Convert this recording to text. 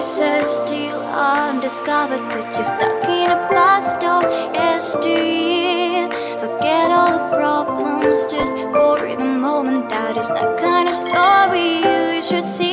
still undiscovered, but you're stuck in a blast of yesteryear. Forget all the problems just for the moment. That is the kind of story you should see.